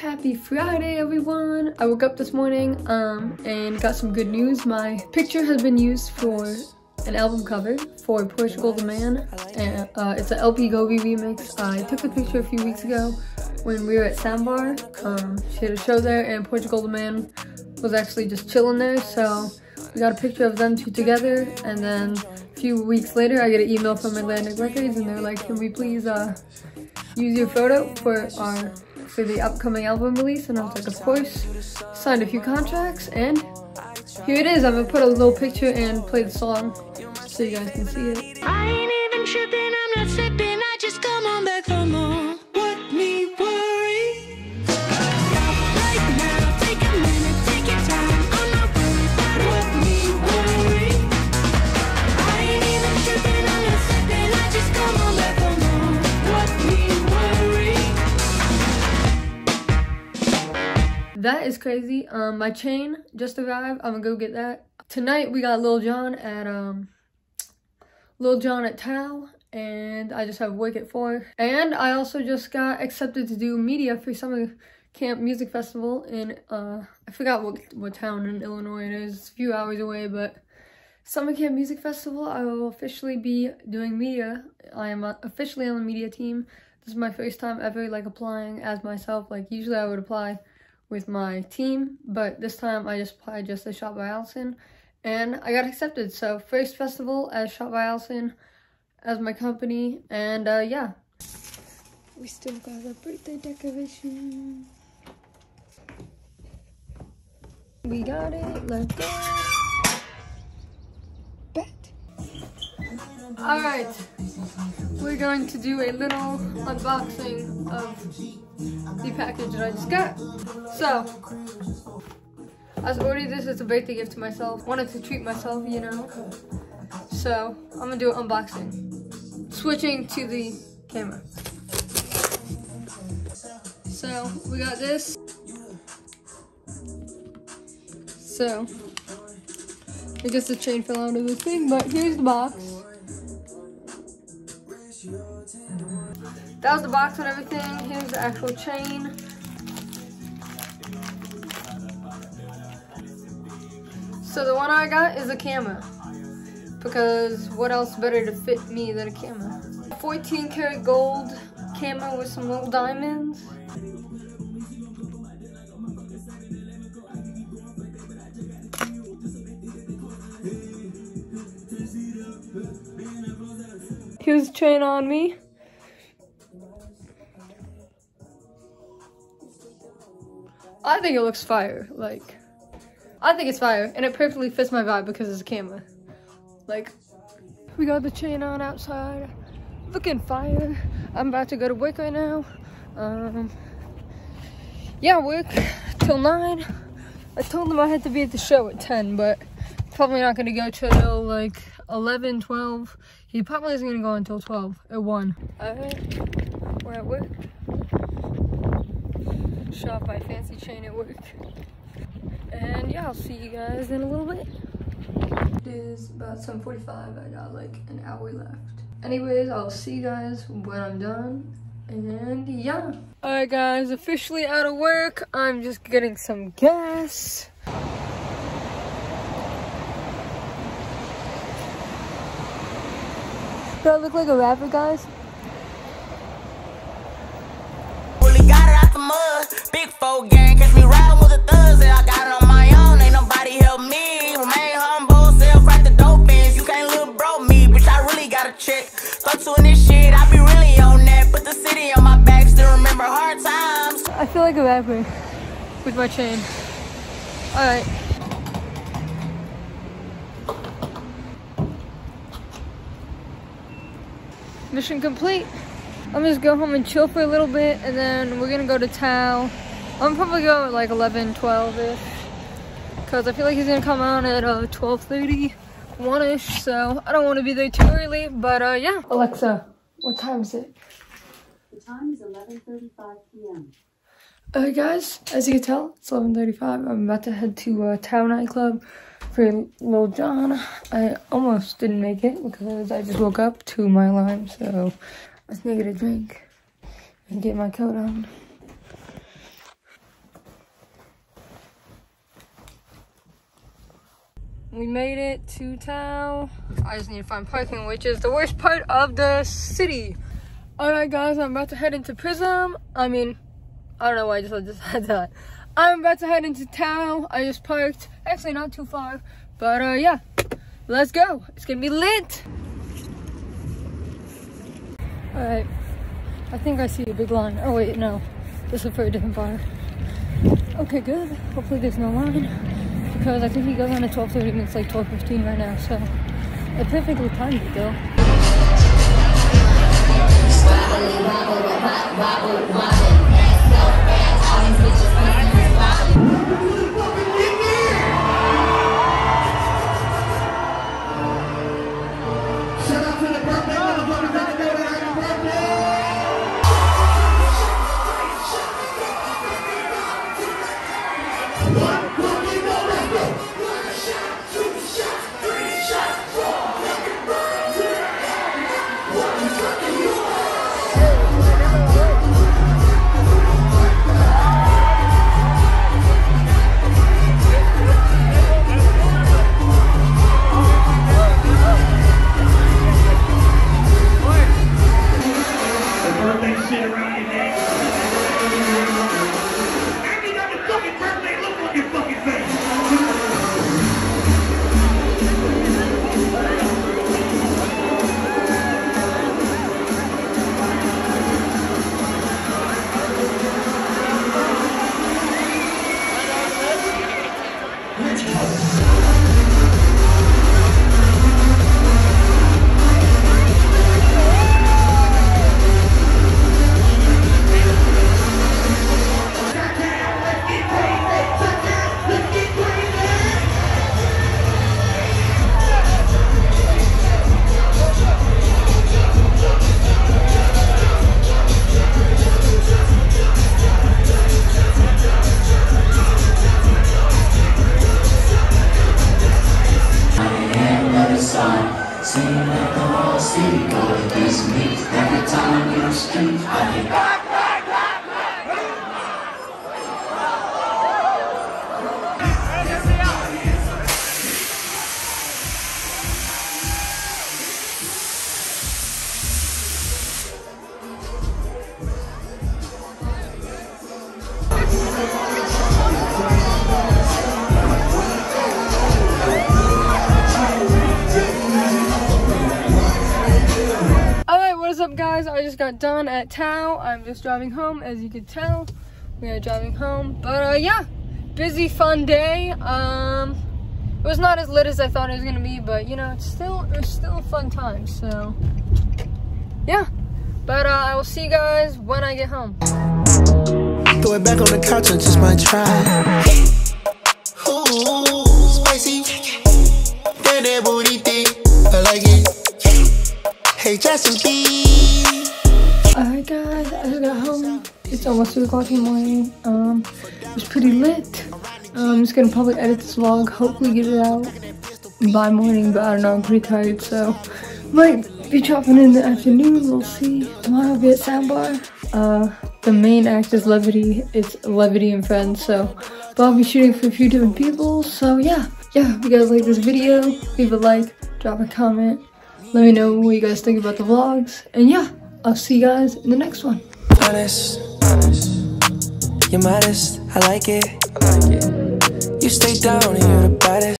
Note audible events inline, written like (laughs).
Happy Friday, everyone! I woke up this morning um, and got some good news. My picture has been used for an album cover for Portugal the Man. And, uh, it's an LP Giobbi remix. I took the picture a few weeks ago when we were at Soundbar. Um, she had a show there and Portugal the Man was actually just chilling there. So we got a picture of them two together and then a few weeks later I get an email from Atlantic Records and they're like, can we please uh, use your photo for our for the upcoming album release and I was like of course signed a few contracts and here it is. I'm gonna put a little picture and play the song so you guys can see it that is crazy um my chain just arrived I'm gonna go get that tonight we got Lil Jon at um Lil Jon at Tao and I just have Wake at 4 and I also just got accepted to do media for Summer Camp Music Festival in uh I forgot what what town in Illinois it is it's a few hours away but Summer Camp Music Festival, I will officially be doing media. I am uh, officially on the media team. This is my first time ever like applying as myself. Like usually I would apply with my team, but this time I just applied just as Shot by Allison and I got accepted. So first festival as Shot by Allison as my company and uh, yeah. We still got a birthday decoration. We got it, let's go. Bet. Alright, we're going to do a little unboxing of the package that I just got. So, I was ordered this as a birthday gift to myself. Wanted to treat myself, you know. So, I'm gonna do an unboxing. Switching to the camera. So, we got this. So, I guess the chain fell out of the thing, but here's the box. That was the box and everything. Here's the actual chain. So the one I got is a camera. Because what else better to fit me than a camera? 14 karat gold camera with some little diamonds. Here's the chain on me. I think it looks fire. Like, I think it's fire, and it perfectly fits my vibe because it's a camera. Like, we got the chain on outside, looking fire. I'm about to go to work right now. Um, yeah, work till nine. I told them I had to be at the show at 10, but probably not gonna go till like 11, 12. He probably isn't gonna go until 12 at 1. Alright, we're at work. Shop by Fancy Chain at work. And yeah, I'll see you guys in a little bit. It is about 7.45, I got like an hour left. Anyways, I'll see you guys when I'm done. And yeah. Alright guys, officially out of work. I'm just getting some gas. Do I look like a rapper, guys? Mud. Big four gang, catch me riding with the thugs. And I got it on my own. Ain't nobody help me. Remain humble, self right the dope ends. You can't little bro me, bitch. I really got check. Start doing this shit, I be really on that. Put the city on my back, still remember hard times. I feel like a rapper with my chain. Alright. Mission complete. I'm just go home and chill for a little bit and then we're gonna go to Tao. I'm probably go at like 11, 12-ish. Cause I feel like he's gonna come out at uh, 12.30, 1-ish. So I don't wanna be there too early, but uh, yeah. Alexa, what time is it? The time is 11:35 p.m. Alright guys, as you can tell, it's 11.35. I'm about to head to uh, Tao nightclub for Lil Jon. I almost didn't make it because I just woke up to my alarm, so Let's get a drink and get my coat on. We made it to town. I just need to find parking, which is the worst part of the city. All right, guys, I'm about to head into Prism. I mean, I don't know why I just, (laughs) said that. I'm about to head into Tao. I just parked, actually not too far, but uh, yeah, let's go. It's gonna be lit. Alright, I think I see a big line. Oh wait, no. This is for a different bar. Okay, good. Hopefully there's no line. Because I think he goes on at 12.30 and it's like 12.15 right now. So, I perfectly timed it though. Alright, what is up guys? I just got done at Tao. I'm just driving home, as you can tell. We are driving home. But uh yeah, busy fun day. Um it was not as lit as I thought it was gonna be, but you know, it's still it was still a fun time, so yeah. But uh I will see you guys when I get home. Throw it back on the couch, I just might try. Ooh, spicy. That booty thing, I like it. Hey, Justin B. Alright guys, I just got home. It's almost 2 o'clock in the morning. Um, it was pretty lit. Um, I'm just gonna probably edit this vlog, hopefully get it out by morning, but I don't know, I'm pretty tired, so might be chopping in the afternoon, we'll see. Tomorrow I'll be at Soundbar. Uh, the main act is Levity, it's Levity and Friends, so, but I'll be shooting for a few different people, so yeah. Yeah, if you guys like this video, leave a like, drop a comment, let me know what you guys think about the vlogs, and yeah, I'll see you guys in the next one. Honest, honest. You're modest, I like it. I like it. You stay down and you're the.